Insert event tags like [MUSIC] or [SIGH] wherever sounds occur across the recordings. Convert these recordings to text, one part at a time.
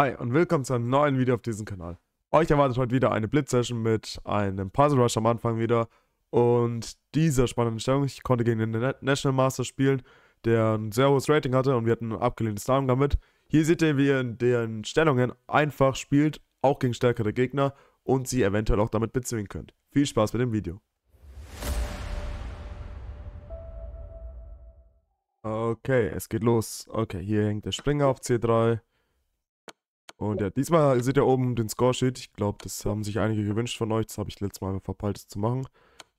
Hi und willkommen zu einem neuen Video auf diesem Kanal. Euch erwartet heute wieder eine Blitz-Session mit einem Puzzle Rush am Anfang wieder und dieser spannenden Stellung. Ich konnte gegen den National Master spielen, der ein sehr hohes Rating hatte und wir hatten ein abgelehntes Namen mit. Hier seht ihr, wie er in den Stellungen einfach spielt, auch gegen stärkere Gegner und sie eventuell auch damit bezwingen könnt. Viel Spaß mit dem Video. Okay, es geht los. Okay, hier hängt der Springer auf C3. Und ja, diesmal seht ihr oben den Scoresheet. Ich glaube, das haben sich einige gewünscht von euch. Das habe ich letztes Mal verpeilt, das zu machen.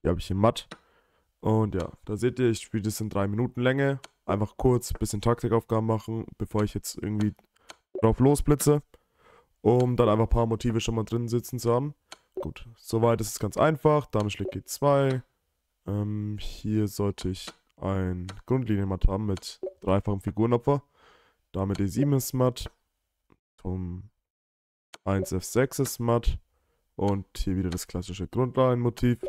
Hier habe ich hier matt. Und ja, da seht ihr, ich spiele das in 3 Minuten Länge. Einfach kurz ein bisschen Taktikaufgaben machen, bevor ich jetzt irgendwie drauf losblitze. Um dann einfach ein paar Motive schon mal drin sitzen zu haben. Gut, soweit ist es ganz einfach. Dame schlägt G2. Ähm, hier sollte ich ein Grundlinienmatt haben mit dreifachem Figurenopfer. Dame D7 ist matt. Turm 1 F6 ist matt. Und hier wieder das klassische Grundlagenmotiv.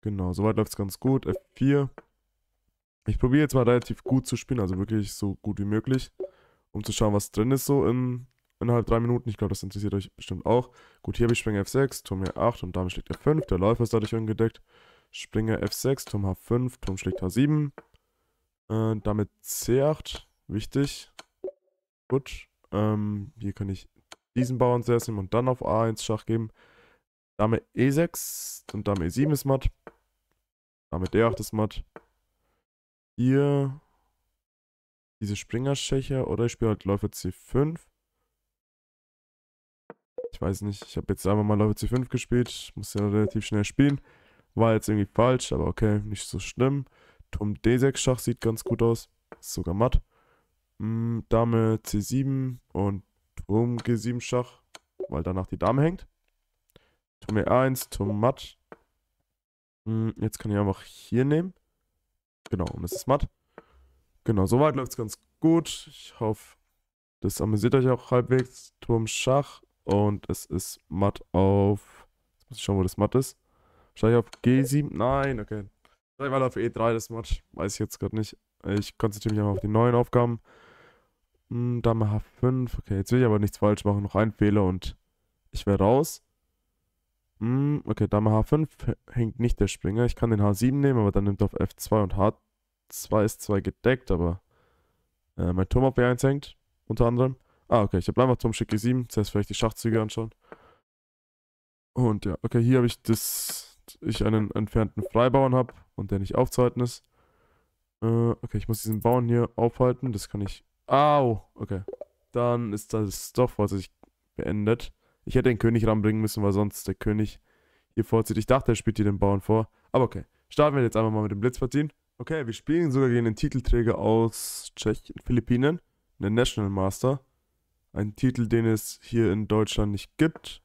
Genau, soweit läuft es ganz gut. F4. Ich probiere jetzt mal relativ gut zu spielen, also wirklich so gut wie möglich, um zu schauen, was drin ist so in innerhalb drei Minuten. Ich glaube, das interessiert euch bestimmt auch. Gut, hier habe ich Springer F6, Turm E8 und Dame schlägt F5. Der Läufer ist dadurch ungedeckt. Springer F6, Turm H5, Turm schlägt H7. Äh, damit C8, wichtig. Gut. Ähm, hier kann ich diesen Bauern zuerst nehmen und dann auf A1 Schach geben. Dame E6 und Dame E7 ist matt. Dame D8 ist matt. Hier diese Springer-Schächer oder ich spiele halt Läufer C5. Ich weiß nicht, ich habe jetzt einfach mal Läufer C5 gespielt. Muss ja relativ schnell spielen. War jetzt irgendwie falsch, aber okay, nicht so schlimm. Turm D6 Schach sieht ganz gut aus. Ist sogar matt. Hm, Dame C7 und Turm G7 Schach, weil danach die Dame hängt. Turm E1, Turm matt. Hm, jetzt kann ich einfach hier nehmen. Genau, und es ist matt. Genau, soweit läuft es ganz gut. Ich hoffe, das amüsiert euch auch halbwegs. Turm Schach und es ist matt auf. Jetzt muss ich schauen, wo das matt ist. Wahrscheinlich auf G7. Nein, okay. Vielleicht war auf E3 das matt. Weiß ich jetzt gerade nicht. Ich konzentriere mich einfach auf die neuen Aufgaben. Hm, Dame H5. Okay, jetzt will ich aber nichts falsch machen. Noch ein Fehler und ich wäre raus. Hm, okay, Dame H5 hängt nicht der Springer. Ich kann den H7 nehmen, aber dann nimmt er auf F2 und H2 ist zwar gedeckt, aber äh, mein Turm auf E1 hängt, unter anderem. Ah, okay, ich habe einfach Turm Schick E7. Zuerst vielleicht die Schachzüge anschauen. Und ja, okay, hier habe ich das, ich einen entfernten Freibauern habe und der nicht aufzuhalten ist. Äh, okay, ich muss diesen Bauern hier aufhalten. Das kann ich Au, okay. Dann ist das doch vorsichtig beendet. Ich hätte den König ranbringen müssen, weil sonst der König hier vorzieht. Ich dachte, er spielt hier den Bauern vor. Aber okay. Starten wir jetzt einfach mal mit dem Blitzpartien. Okay, wir spielen sogar gegen den Titelträger aus Tschechien, Philippinen, den National Master. Ein Titel, den es hier in Deutschland nicht gibt.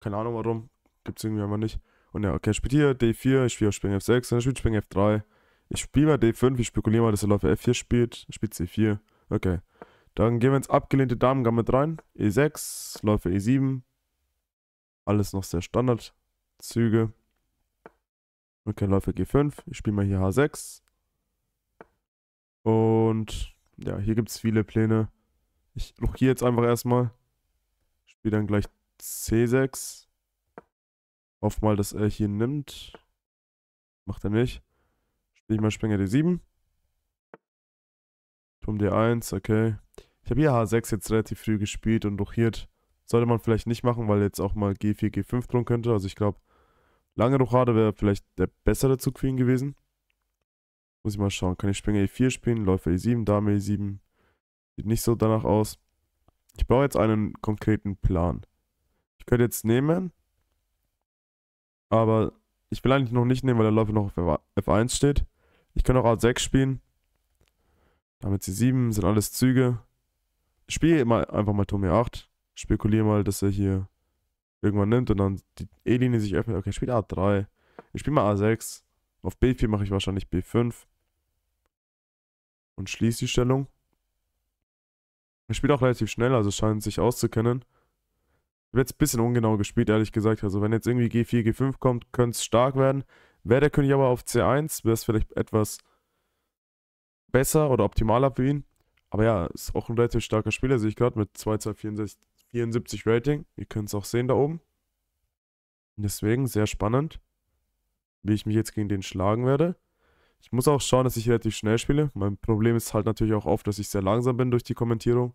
Keine Ahnung warum. Gibt es irgendwie einfach nicht. Und ja, okay, ich spiele hier D4, ich spiele auf Springer F6, dann spielt Springer F3. Ich spiele mal D5, ich spekuliere mal, dass er Läufer F4 spielt. Spielt C4. Okay. Dann gehen wir ins abgelehnte Damen mit rein. E6, Läufer E7. Alles noch sehr Standardzüge. Okay, Läufer G5. Ich spiele mal hier H6. Und ja, hier gibt es viele Pläne. Ich hier jetzt einfach erstmal. Spiele dann gleich C6. Hoff mal, dass er hier nimmt. Macht er nicht. Spiele ich mal Springer D7. Turm D1, okay. Ich habe hier H6 jetzt relativ früh gespielt und rochiert. Sollte man vielleicht nicht machen, weil jetzt auch mal G4, G5 drohen könnte. Also ich glaube, lange Rochade wäre vielleicht der bessere Zug für ihn gewesen. Muss ich mal schauen. Kann ich Springer E4 spielen? Läufer E7, Dame E7. Sieht nicht so danach aus. Ich brauche jetzt einen konkreten Plan. Ich könnte jetzt nehmen. Aber ich will eigentlich noch nicht nehmen, weil der Läufer noch auf F1 steht. Ich kann auch A6 spielen. Damit C7 sind alles Züge. Ich spiele mal einfach mal Turm E8. Spekuliere mal, dass er hier irgendwann nimmt und dann die E-Linie sich öffnet. Okay, ich spiele A3. Ich spiele mal A6. Auf B4 mache ich wahrscheinlich B5. Und schließe die Stellung. Ich spiele auch relativ schnell, also scheint sich auszukennen. Ich habe jetzt ein bisschen ungenau gespielt, ehrlich gesagt. Also wenn jetzt irgendwie G4, G5 kommt, könnte es stark werden. Wäre der König aber auf C1, wäre es vielleicht etwas besser oder optimaler für ihn. Aber ja, ist auch ein relativ starker Spieler, sehe ich gerade, mit 2274 Rating. Ihr könnt es auch sehen da oben. Deswegen sehr spannend, wie ich mich jetzt gegen den schlagen werde. Ich muss auch schauen, dass ich relativ schnell spiele. Mein Problem ist halt natürlich auch oft, dass ich sehr langsam bin durch die Kommentierung.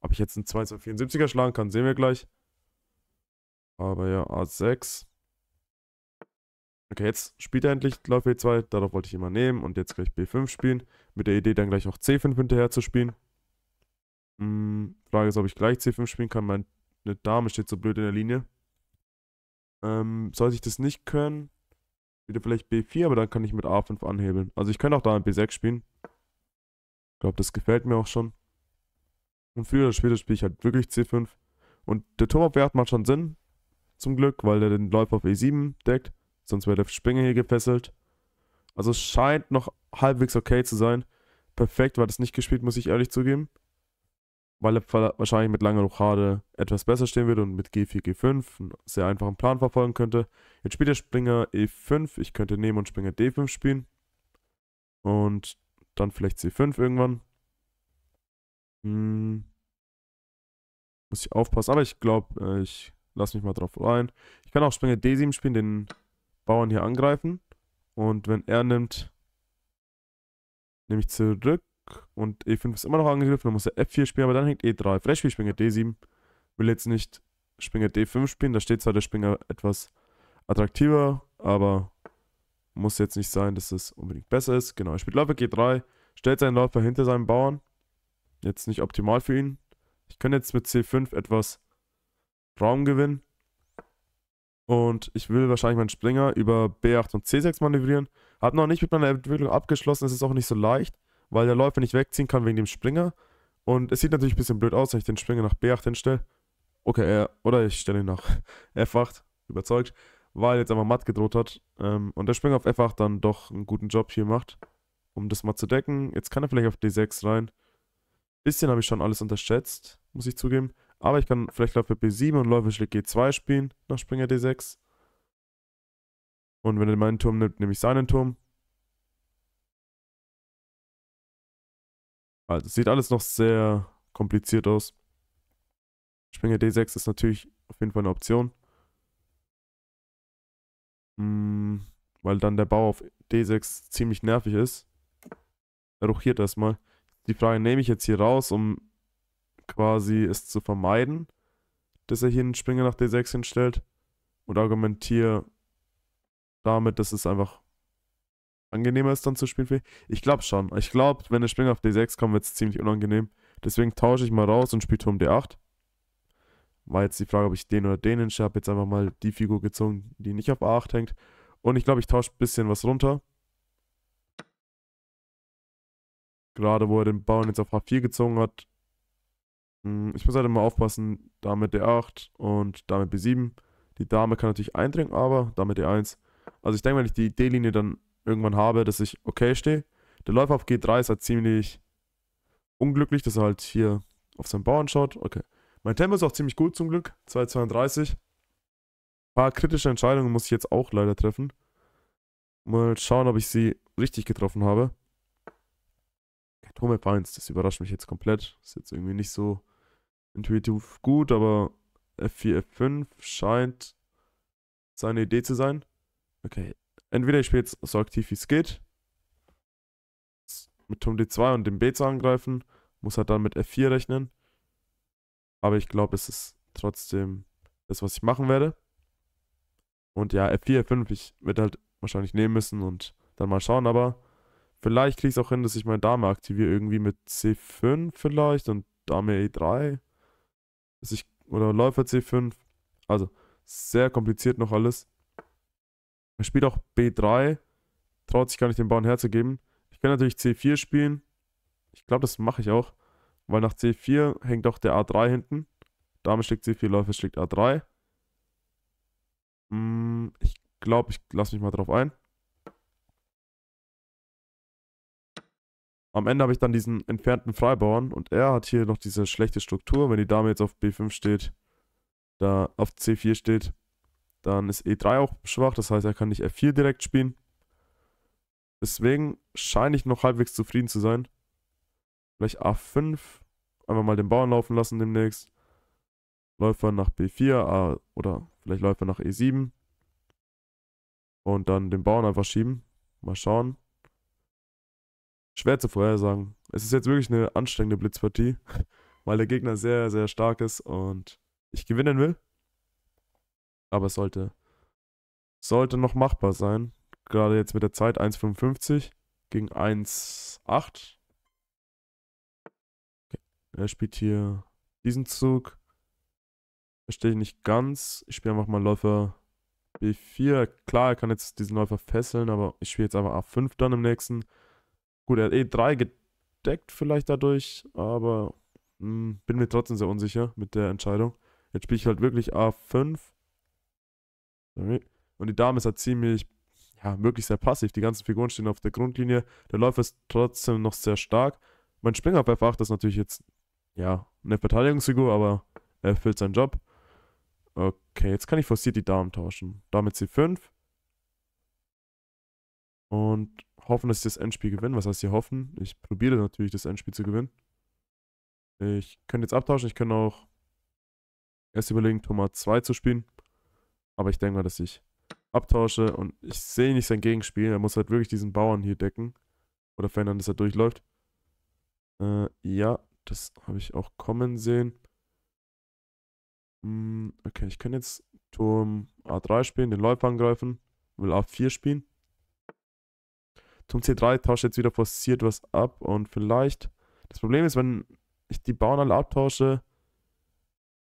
Ob ich jetzt einen 2274er schlagen kann, sehen wir gleich. Aber ja, A6. Okay, jetzt spielt er endlich Läufer E2. Darauf wollte ich immer nehmen. Und jetzt gleich B5 spielen. Mit der Idee, dann gleich auch C5 hinterher zu spielen. Hm, Frage ist, ob ich gleich C5 spielen kann. Meine Dame steht so blöd in der Linie. Ähm, sollte ich das nicht können, wieder vielleicht B4, aber dann kann ich mit A5 anhebeln. Also ich könnte auch da ein B6 spielen. Ich glaube, das gefällt mir auch schon. Und früher oder später spiele ich halt wirklich C5. Und der Turm auf B8 macht schon Sinn. Zum Glück, weil der den Läufer auf E7 deckt. Sonst wäre der Springer hier gefesselt. Also es scheint noch halbwegs okay zu sein. Perfekt war das nicht gespielt, muss ich ehrlich zugeben. Weil er wahrscheinlich mit langer Rochade etwas besser stehen würde und mit G4, G5 einen sehr einfachen Plan verfolgen könnte. Jetzt spielt der Springer E5. Ich könnte nehmen und Springer D5 spielen. Und dann vielleicht C5 irgendwann. Hm. Muss ich aufpassen. Aber ich glaube, äh, ich lasse mich mal drauf rein. Ich kann auch Springer D7 spielen, den Bauern hier angreifen. Und wenn er nimmt, nehme ich zurück. Und E5 ist immer noch angegriffen. Dann muss er F4 spielen, aber dann hängt E3. Vielleicht spiele ich Springer D7. Will jetzt nicht Springer D5 spielen. Da steht zwar der Springer etwas attraktiver, aber muss jetzt nicht sein, dass es unbedingt besser ist. Genau, er spielt Läufer G3, stellt seinen Läufer hinter seinem Bauern. Jetzt nicht optimal für ihn. Ich kann jetzt mit C5 etwas Raum gewinnen. Und ich will wahrscheinlich meinen Springer über B8 und C6 manövrieren. Hab noch nicht mit meiner Entwicklung abgeschlossen. Es ist auch nicht so leicht, weil der Läufer nicht wegziehen kann wegen dem Springer. Und es sieht natürlich ein bisschen blöd aus, wenn ich den Springer nach B8 hinstelle. Okay, er, oder ich stelle ihn nach [LAUGHS] F8. Überzeugt. Weil jetzt einfach matt gedroht hat. Ähm, und der Springer auf F8 dann doch einen guten Job hier macht. Um das mal zu decken. Jetzt kann er vielleicht auf D6 rein. Bisschen habe ich schon alles unterschätzt, muss ich zugeben. Aber ich kann vielleicht Läufer B7 und Läufer schlägt G2 spielen, nach Springer D6. Und wenn er meinen Turm nimmt, nehme ich seinen Turm. Also, sieht alles noch sehr kompliziert aus. Springer D6 ist natürlich auf jeden Fall eine Option. Hm, weil dann der Bau auf D6 ziemlich nervig ist. Er rochiert erstmal. Die Frage nehme ich jetzt hier raus, um quasi es zu vermeiden, dass er hier einen Springer nach D6 hinstellt und argumentiere damit, dass es einfach angenehmer ist dann zu spielen. Ich glaube schon. Ich glaube, wenn der Springer auf D6 kommt, wird es ziemlich unangenehm. Deswegen tausche ich mal raus und spiele Turm D8. War jetzt die Frage, ob ich den oder den hinstelle. Ich habe jetzt einfach mal die Figur gezogen, die nicht auf A8 hängt. Und ich glaube, ich tausche ein bisschen was runter. Gerade wo er den Bauern jetzt auf H4 gezogen hat, ich muss halt immer aufpassen, Dame D8 und Dame B7. Die Dame kann natürlich eindringen, aber Dame D1. Also ich denke, wenn ich die D-Linie dann irgendwann habe, dass ich okay stehe. Der Läufer auf G3 ist halt ziemlich unglücklich, dass er halt hier auf seinen Bauern schaut. Okay. Mein Tempo ist auch ziemlich gut zum Glück. 2,32. Ein paar kritische Entscheidungen muss ich jetzt auch leider treffen. Mal schauen, ob ich sie richtig getroffen habe. Turm F1, das überrascht mich jetzt komplett. Ist jetzt irgendwie nicht so intuitiv gut, aber F4, F5 scheint seine Idee zu sein. Okay, entweder ich spiele jetzt so aktiv wie es geht, mit Turm D2 und dem B zu angreifen, muss halt dann mit F4 rechnen. Aber ich glaube, es ist trotzdem das, was ich machen werde. Und ja, F4, F5, ich werde halt wahrscheinlich nehmen müssen und dann mal schauen, aber vielleicht kriege ich es auch hin, dass ich meine Dame aktiviere, irgendwie mit C5 vielleicht und Dame E3 ich, oder Läufer C5, also sehr kompliziert noch alles. Er spielt auch B3, traut sich gar nicht den Bauern herzugeben. Ich kann natürlich C4 spielen. Ich glaube, das mache ich auch, weil nach C4 hängt auch der A3 hinten. Dame schlägt C4, Läufer schlägt A3. Hm, ich glaube, ich lasse mich mal drauf ein. Am Ende habe ich dann diesen entfernten Freibauern und er hat hier noch diese schlechte Struktur. Wenn die Dame jetzt auf B5 steht, da auf C4 steht, dann ist E3 auch schwach. Das heißt, er kann nicht F4 direkt spielen. Deswegen scheine ich noch halbwegs zufrieden zu sein. Vielleicht A5. Einfach mal den Bauern laufen lassen demnächst. Läufer nach B4 A, oder vielleicht Läufer nach E7. Und dann den Bauern einfach schieben. Mal schauen. Schwer zu vorhersagen. Es ist jetzt wirklich eine anstrengende Blitzpartie, [LAUGHS] weil der Gegner sehr, sehr stark ist und ich gewinnen will. Aber es sollte, sollte noch machbar sein. Gerade jetzt mit der Zeit 1,55 gegen 1,8. Okay. Er spielt hier diesen Zug. Verstehe ich nicht ganz. Ich spiele einfach mal Läufer B4. Klar, er kann jetzt diesen Läufer fesseln, aber ich spiele jetzt einfach A5 dann im nächsten. Gut, er hat E3 gedeckt vielleicht dadurch, aber mh, hm, bin mir trotzdem sehr unsicher mit der Entscheidung. Jetzt spiele ich halt wirklich A5. Sorry. Und die Dame ist halt ziemlich, ja, wirklich sehr passiv. Die ganzen Figuren stehen auf der Grundlinie. Der Läufer ist trotzdem noch sehr stark. Mein Springer auf F8 ist natürlich jetzt, ja, eine Verteidigungsfigur, aber er erfüllt seinen Job. Okay, jetzt kann ich forciert die Damen tauschen. Dame C5. Und hoffen, dass ich das Endspiel gewinne. Was heißt hier hoffen? Ich probiere natürlich, das Endspiel zu gewinnen. Ich könnte jetzt abtauschen. Ich könnte auch erst überlegen, Thomas 2 zu spielen. Aber ich denke mal, dass ich abtausche und ich sehe nicht sein Gegenspiel. Er muss halt wirklich diesen Bauern hier decken. Oder verhindern, dass er durchläuft. Äh, ja, das habe ich auch kommen sehen. Hm, okay, ich kann jetzt Turm A3 spielen, den Läufer angreifen. Will A4 spielen. Turm C3 tauscht jetzt wieder forciert was ab und vielleicht. Das Problem ist, wenn ich die Bauern alle abtausche,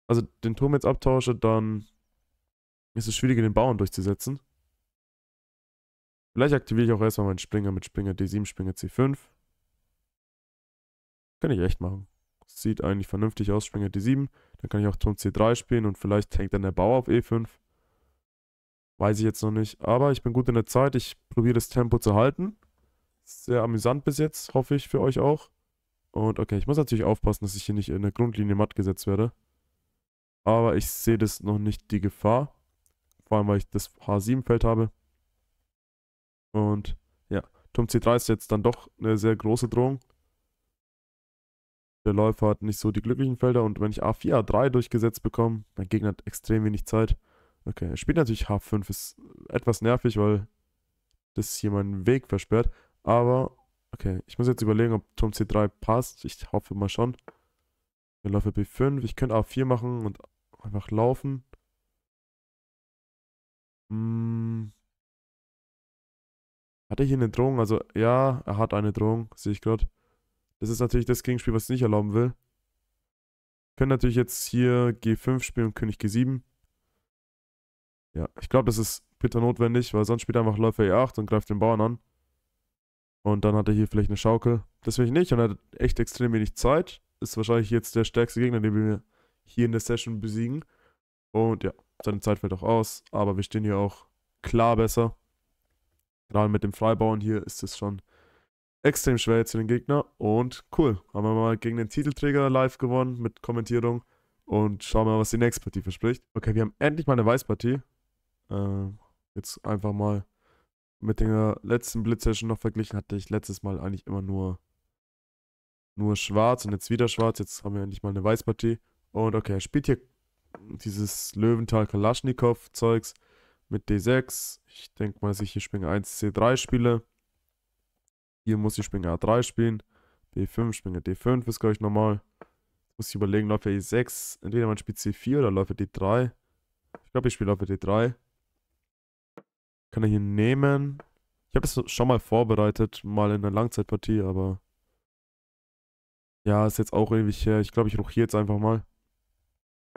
also den Turm jetzt abtausche, dann ist es schwieriger, den Bauern durchzusetzen. Vielleicht aktiviere ich auch erstmal meinen Springer mit Springer D7, Springer C5. Kann ich echt machen. Sieht eigentlich vernünftig aus, Springer D7. Dann kann ich auch Turm C3 spielen und vielleicht hängt dann der Bauer auf E5. Weiß ich jetzt noch nicht. Aber ich bin gut in der Zeit. Ich probiere das Tempo zu halten. Sehr amüsant bis jetzt, hoffe ich für euch auch. Und okay, ich muss natürlich aufpassen, dass ich hier nicht in der Grundlinie matt gesetzt werde. Aber ich sehe das noch nicht die Gefahr. Vor allem, weil ich das H7-Feld habe. Und ja, Turm C3 ist jetzt dann doch eine sehr große Drohung. Der Läufer hat nicht so die glücklichen Felder und wenn ich A4, A3 durchgesetzt bekomme, mein Gegner hat extrem wenig Zeit. Okay, er spielt natürlich H5, ist etwas nervig, weil das hier meinen Weg versperrt. Aber, okay, ich muss jetzt überlegen, ob Turm C3 passt. Ich hoffe mal schon. Wir laufen B5. Ich könnte A4 machen und einfach laufen. Hm. Hat er hier eine Drohung? Also, ja, er hat eine Drohung, sehe ich gerade. Das ist natürlich das Gegenspiel, was ich nicht erlauben will. Können natürlich jetzt hier G5 spielen und König G7. Ja, ich glaube, das ist bitter notwendig, weil sonst spielt einfach Läufer E8 und greift den Bauern an. Und dann hat er hier vielleicht eine Schaukel. Ich nicht und er hat echt extrem wenig Zeit. Ist wahrscheinlich jetzt der stärkste Gegner, den wir hier in der Session besiegen. Und ja, seine Zeit fällt auch aus. Aber wir stehen hier auch klar besser. Gerade mit dem Freibauern hier ist es schon extrem schwer jetzt für den Gegner. Und cool, haben wir mal gegen den Titelträger live gewonnen mit Kommentierung. Und schauen wir mal, was die nächste Partie verspricht. Okay, wir haben endlich mal eine Weißpartie. Äh, jetzt einfach mal mit der letzten Blitzsession noch verglichen, hatte ich letztes Mal eigentlich immer nur, nur schwarz und jetzt wieder schwarz. Jetzt haben wir endlich mal eine Weißpartie. Und okay, er spielt hier dieses Löwenthal-Kalaschnikow-Zeugs mit D6. Ich denke mal, dass ich hier Springer 1, C3 spiele. Hier muss ich Springer A3 spielen. B5, Springer D5 ist, glaube ich, normal. Muss ich überlegen, läuft er E6. Entweder man spielt C4 oder läuft er D3. Ich glaube, ich spiele läuft er D3. Kann er hier nehmen. Ich habe das schon mal vorbereitet, mal in einer Langzeitpartie, aber ja, ist jetzt auch ewig her. Ich glaube, ich ruche jetzt einfach mal.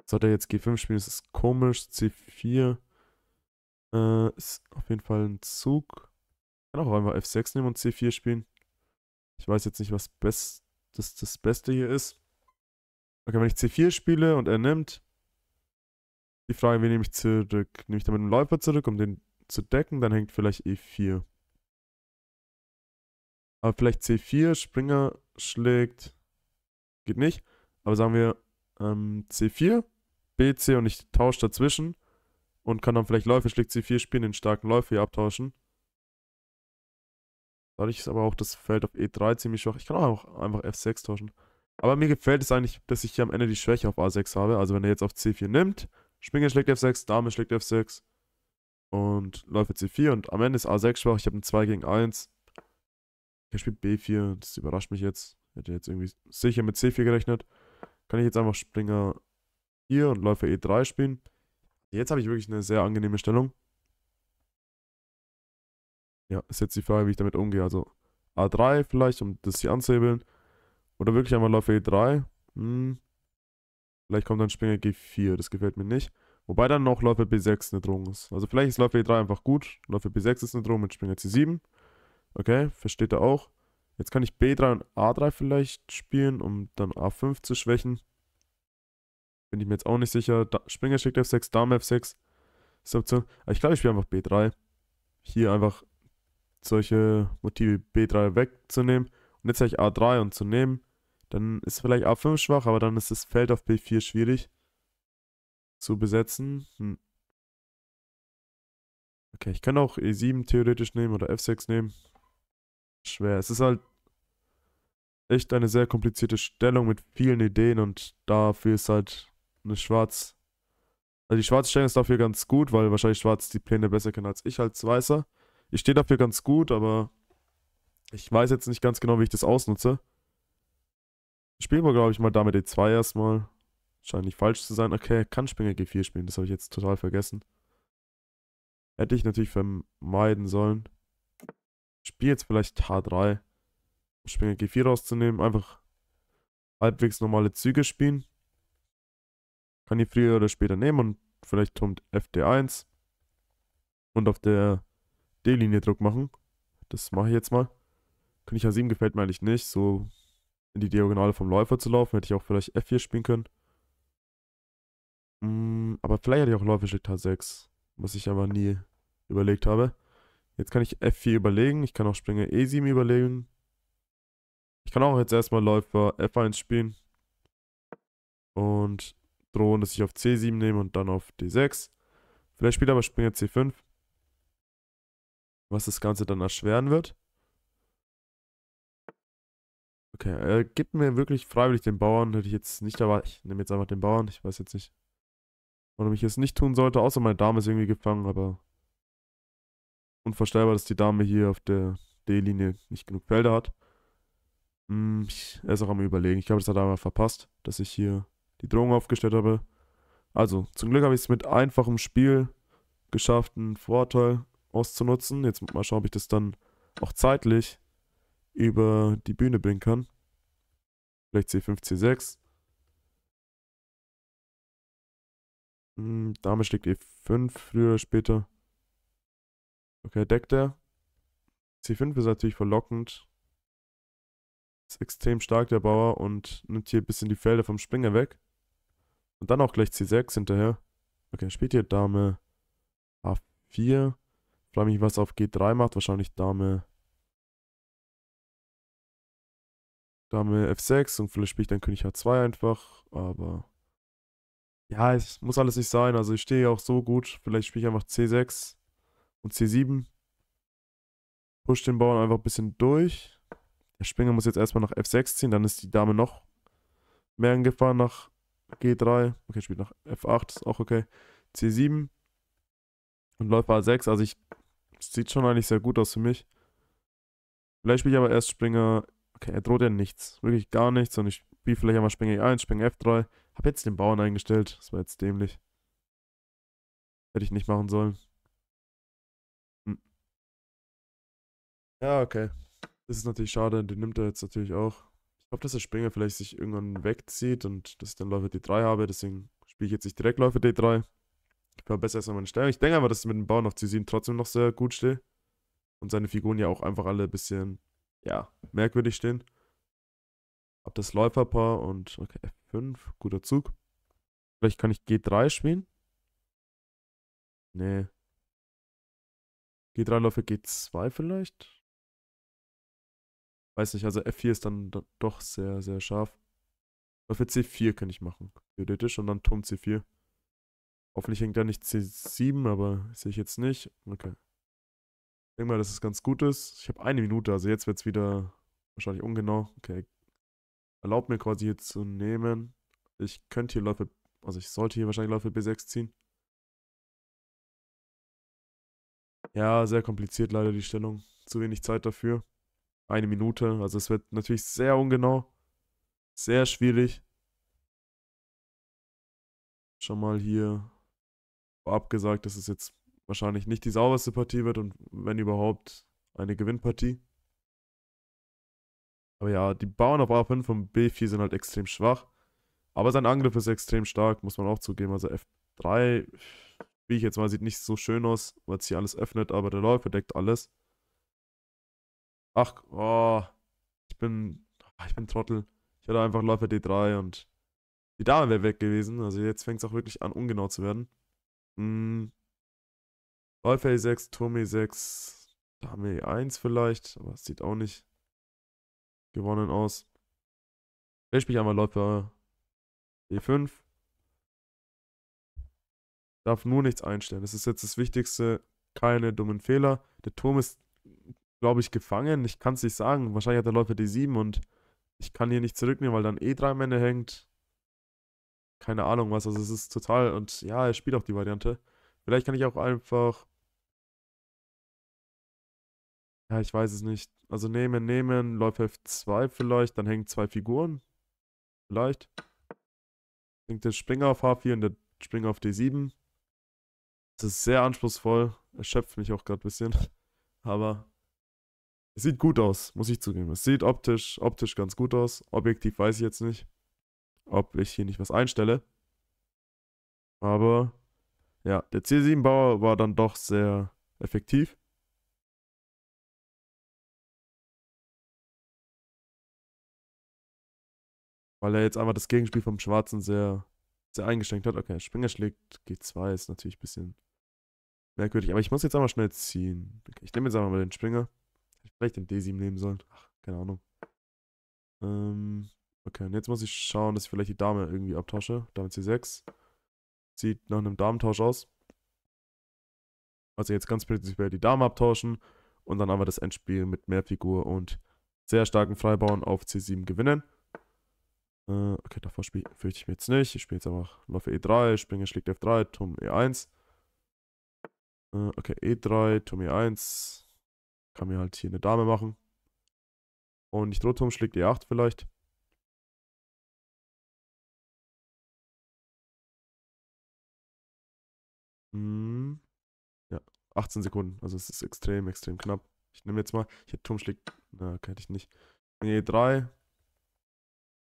Sollte er jetzt G5 spielen, das ist komisch. C4 äh, ist auf jeden Fall ein Zug. Ich kann auch einfach F6 nehmen und C4 spielen. Ich weiß jetzt nicht, was best, das, das Beste hier ist. Okay, wenn ich C4 spiele und er nimmt, die Frage, wie nehme ich zurück? Nehme ich damit einen Läufer zurück, um den zu decken, dann hängt vielleicht E4. Aber vielleicht C4, Springer schlägt. Geht nicht. Aber sagen wir ähm, C4, BC und ich tausche dazwischen. Und kann dann vielleicht Läufer schlägt C4 spielen, den starken Läufer hier abtauschen. Dadurch ist aber auch das Feld auf E3 ziemlich schwach. Ich kann auch einfach F6 tauschen. Aber mir gefällt es eigentlich, dass ich hier am Ende die Schwäche auf A6 habe. Also wenn er jetzt auf C4 nimmt, Springer schlägt F6, Dame schlägt F6 und Läufer C4 und am Ende ist A6 schwach. Ich habe ein 2 gegen 1. Er spielt B4, das überrascht mich jetzt. Hätte jetzt irgendwie sicher mit C4 gerechnet. Kann ich jetzt einfach Springer hier und Läufer E3 spielen. Jetzt habe ich wirklich eine sehr angenehme Stellung. Ja, ist jetzt die Frage, wie ich damit umgehe. Also A3 vielleicht, um das hier anzuhebeln. Oder wirklich einmal Läufer E3. Hm. Vielleicht kommt dann Springer G4, das gefällt mir nicht. Wobei dann noch Läufer B6 eine Drohung ist. Also vielleicht ist Läufer E3 einfach gut. Läufer B6 ist eine Drohung mit Springer C7. Okay, versteht er auch. Jetzt kann ich B3 und A3 vielleicht spielen, um dann A5 zu schwächen. Bin ich mir jetzt auch nicht sicher. Da, Springer schickt F6, Dame F6. Ist Option. Aber ich glaube, ich spiele einfach B3. Hier einfach solche Motive B3 wegzunehmen. Und jetzt habe ich A3 und zu nehmen. Dann ist vielleicht A5 schwach, aber dann ist das Feld auf B4 schwierig zu besetzen. Hm. Okay, ich kann auch E7 theoretisch nehmen oder F6 nehmen. Schwer. Es ist halt echt eine sehr komplizierte Stellung mit vielen Ideen und dafür ist halt eine Schwarz. Also die schwarze Stellung ist dafür ganz gut, weil wahrscheinlich Schwarz die Pläne besser kennt als ich als Weißer. Ich stehe dafür ganz gut, aber ich weiß jetzt nicht ganz genau, wie ich das ausnutze. Spielen wir, glaube ich, mal damit E2 erstmal. Scheint nicht falsch zu sein. Okay, kann Springer G4 spielen. Das habe ich jetzt total vergessen. Hätte ich natürlich vermeiden sollen. Spiel jetzt vielleicht H3. Springer G4 rauszunehmen. Einfach halbwegs normale Züge spielen. Kann die früher oder später nehmen und vielleicht kommt FD1. Und auf der D-Linie Druck machen. Das mache ich jetzt mal. König H7 gefällt mir eigentlich nicht. So in die Diagonale vom Läufer zu laufen, hätte ich auch vielleicht F4 spielen können. Mm, aber vielleicht hätte ich auch schlägt H6. Was ich aber nie überlegt habe. Jetzt kann ich F4 überlegen. Ich kann auch Springer E7 überlegen. Ich kann auch jetzt erstmal Läufer F1 spielen. Und drohen, dass ich auf C7 nehme und dann auf D6. Vielleicht spielt aber Springer C5 was das Ganze dann erschweren wird. Okay, er gibt mir wirklich freiwillig den Bauern. Hätte ich jetzt nicht erwartet. Ich nehme jetzt einfach den Bauern. Ich weiß jetzt nicht, warum ich es nicht tun sollte. Außer meine Dame ist irgendwie gefangen, aber unvorstellbar, dass die Dame hier auf der D-Linie nicht genug Felder hat. Hm, ich, er ist auch am überlegen. Ich glaube, das hat er aber verpasst, dass ich hier die Drohung aufgestellt habe. Also, zum Glück habe ich es mit einfachem Spiel geschafft, einen Vorteil auszunutzen. Jetzt mal schauen, ob ich das dann auch zeitlich über die Bühne bringen kann. Vielleicht C5, C6. Hm, Dame schlägt E5 früher oder später. Okay, deckt er. C5 ist natürlich verlockend. Ist extrem stark der Bauer und nimmt hier ein bisschen die Felder vom Springer weg. Und dann auch gleich C6 hinterher. Okay, spielt hier Dame A4. Frage mich, was auf G3 macht. Wahrscheinlich Dame. Dame F6 und vielleicht spiele ich dann König H2 einfach. Aber. Ja, es muss alles nicht sein. Also ich stehe auch so gut. Vielleicht spiele ich einfach C6 und C7. Push den Bauern einfach ein bisschen durch. Der Springer muss jetzt erstmal nach F6 ziehen. Dann ist die Dame noch mehr in Gefahr nach G3. Okay, spielt nach F8. Ist auch okay. C7 und Läufer A6. Also ich sieht schon eigentlich sehr gut aus für mich. Vielleicht spiele ich aber erst Springer. Okay, er droht ja nichts. Wirklich gar nichts. Und ich spiele vielleicht einmal Springer E1, Springer F3. Hab jetzt den Bauern eingestellt. Das war jetzt dämlich. Hätte ich nicht machen sollen. Hm. Ja, okay. Das ist natürlich schade. Den nimmt er jetzt natürlich auch. Ich hoffe, dass der Springer vielleicht sich irgendwann wegzieht und dass ich dann Läufer D3 habe. Deswegen spiele ich jetzt nicht direkt Läufer D3 verbessere erstmal meine Stellung. Ich denke aber, dass ich mit dem Bauern auf C7 trotzdem noch sehr gut stehe. Und seine Figuren ja auch einfach alle ein bisschen, ja, merkwürdig stehen. Hab das Läuferpaar und, okay, F5, guter Zug. Vielleicht kann ich G3 spielen. Nee. G3 Läufer G2 vielleicht? Weiß nicht, also F4 ist dann doch sehr, sehr scharf. Läufer C4 kann ich machen, theoretisch, und dann Turm C4. Hoffentlich hängt da nicht C7, aber sehe ich jetzt nicht. Okay. denke mal, dass es ganz gut ist. Ich habe eine Minute, also jetzt wird es wieder wahrscheinlich ungenau. Okay. Erlaubt mir quasi hier zu nehmen. Ich könnte hier Läufe, also ich sollte hier wahrscheinlich Läufe B6 ziehen. Ja, sehr kompliziert leider die Stellung. Zu wenig Zeit dafür. Eine Minute, also es wird natürlich sehr ungenau. Sehr schwierig. Schon mal hier vorab gesagt, dass es jetzt wahrscheinlich nicht die sauberste Partie wird und wenn überhaupt eine Gewinnpartie. Aber ja, die Bauern auf A5 und B4 sind halt extrem schwach. Aber sein Angriff ist extrem stark, muss man auch zugeben. Also F3, wie ich jetzt mal, sieht nicht so schön aus, weil es hier alles öffnet, aber der Läufer deckt alles. Ach, oh, ich bin, ich bin Trottel. Ich hatte einfach Läufer D3 und die Dame wäre weg gewesen. Also jetzt fängt es auch wirklich an, ungenau zu werden. Hm. Läufer E6, Turm E6, Dame E1 vielleicht, aber es sieht auch nicht gewonnen aus. Ich spiele einmal Läufer E5. Darf nur nichts einstellen. Das ist jetzt das Wichtigste. Keine dummen Fehler. Der Turm ist, glaube ich, gefangen. Ich kann es nicht sagen. Wahrscheinlich hat der Läufer D7 und ich kann hier nicht zurücknehmen, weil dann E3 am Ende hängt. Keine Ahnung was. Also es ist total. Und ja, er spielt auch die Variante. Vielleicht kann ich auch einfach. Ja, ich weiß es nicht. Also nehmen, nehmen, Läufer F2 vielleicht, dann hängen zwei Figuren. Vielleicht. Hängt der Springer auf H4 und der Springer auf D7. Das ist sehr anspruchsvoll. Erschöpft mich auch gerade ein bisschen. [LAUGHS] Aber es sieht gut aus, muss ich zugeben. Es sieht optisch, optisch ganz gut aus. Objektiv weiß ich jetzt nicht, ob ich hier nicht was einstelle. Aber ja, der C7-Bauer war dann doch sehr effektiv. Weil er jetzt einfach das Gegenspiel vom Schwarzen sehr, sehr eingeschränkt hat. Okay, Springer schlägt G2, ist natürlich ein bisschen merkwürdig. Aber ich muss jetzt einmal schnell ziehen. Okay, ich nehme jetzt einfach mal den Springer. Ich vielleicht den D7 nehmen sollen. Ach, keine Ahnung. Ähm, okay, und jetzt muss ich schauen, dass ich vielleicht die Dame irgendwie abtausche. Dame C6. Sieht nach einem Damentausch aus. Also jetzt ganz prinzipiell die Dame abtauschen und dann einfach das Endspiel mit mehr Figur und sehr starken Freibauern auf C7 gewinnen. Äh, okay, davor fürchte ich mich jetzt nicht. Ich spiele jetzt einfach Läufe E3, Springer schlägt F3, Turm E1. Äh, okay, E3, Turm E1. Kann mir halt hier eine Dame machen. Und ich drohe Turm schlägt E8 vielleicht. Hm. Ja, 18 Sekunden. Also es ist extrem, extrem knapp. Ich nehme jetzt mal. Ich hätte Turm schlägt. Na, hätte ich nicht. E3.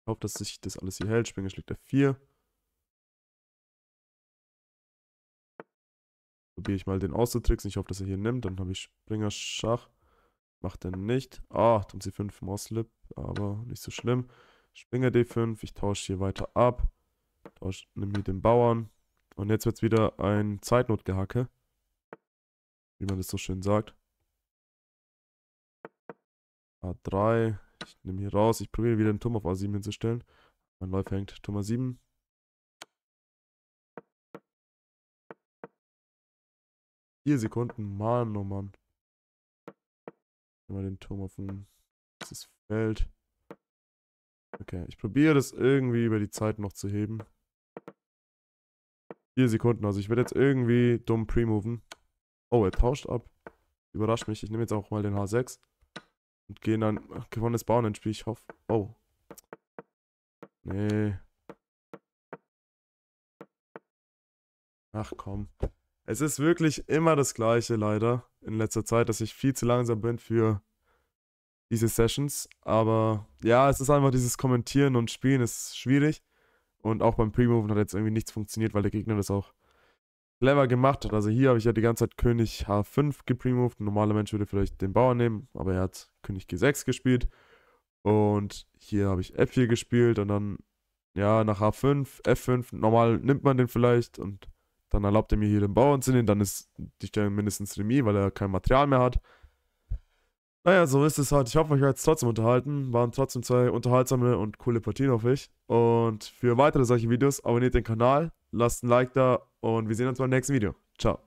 Ich hoffe, dass sich das alles hier hält. Springer schlägt F4. Probiere ich mal den auszutricksen. Ich hoffe, dass er hier nimmt. Dann habe ich Springer Schach. Macht er nicht. Ah, dann C5 Moslip. Aber nicht so schlimm. Springer D5. Ich tausche hier weiter ab. Tausche, nimm hier den Bauern. Und jetzt wird es wieder ein Zeitnotgehacke. Wie man das so schön sagt. A3. Ich nehme hier raus. Ich probiere wieder den Turm auf A7 hinzustellen. Mein Läufer hängt Turm A7. Vier Sekunden. Mann, oh Mann. Mal den Turm auf ein dieses Feld. Okay, ich probiere das irgendwie über die Zeit noch zu heben. Vier Sekunden, also ich werde jetzt irgendwie dumm pre-moven. Oh, er tauscht ab. Überrascht mich. Ich nehme jetzt auch mal den H6. Und gehen dann gewonnenes Bauen ins Spiel. Ich hoffe. Oh. Nee. Ach komm. Es ist wirklich immer das gleiche, leider, in letzter Zeit, dass ich viel zu langsam bin für diese Sessions. Aber ja, es ist einfach dieses Kommentieren und Spielen ist schwierig. Und auch beim Pre-Moven hat jetzt irgendwie nichts funktioniert, weil der Gegner das auch clever gemacht hat. Also hier habe ich ja die ganze Zeit König H5 gepremoved. Ein normaler Mensch würde vielleicht den Bauern nehmen, aber er hat König G6 gespielt. Und hier habe ich F4 gespielt und dann, ja, nach H5, F5. Normal nimmt man den vielleicht und dann erlaubt er mir hier den Bauern zu nehmen. Dann ist die Stellung mindestens Remis, weil er kein Material mehr hat. Naja, so ist es halt. Ich hoffe, euch hat es trotzdem unterhalten. Waren trotzdem zwei unterhaltsame und coole Partien, hoffe ich. Und für weitere solche Videos abonniert den Kanal, lasst ein Like da und wir sehen uns beim nächsten Video. Ciao.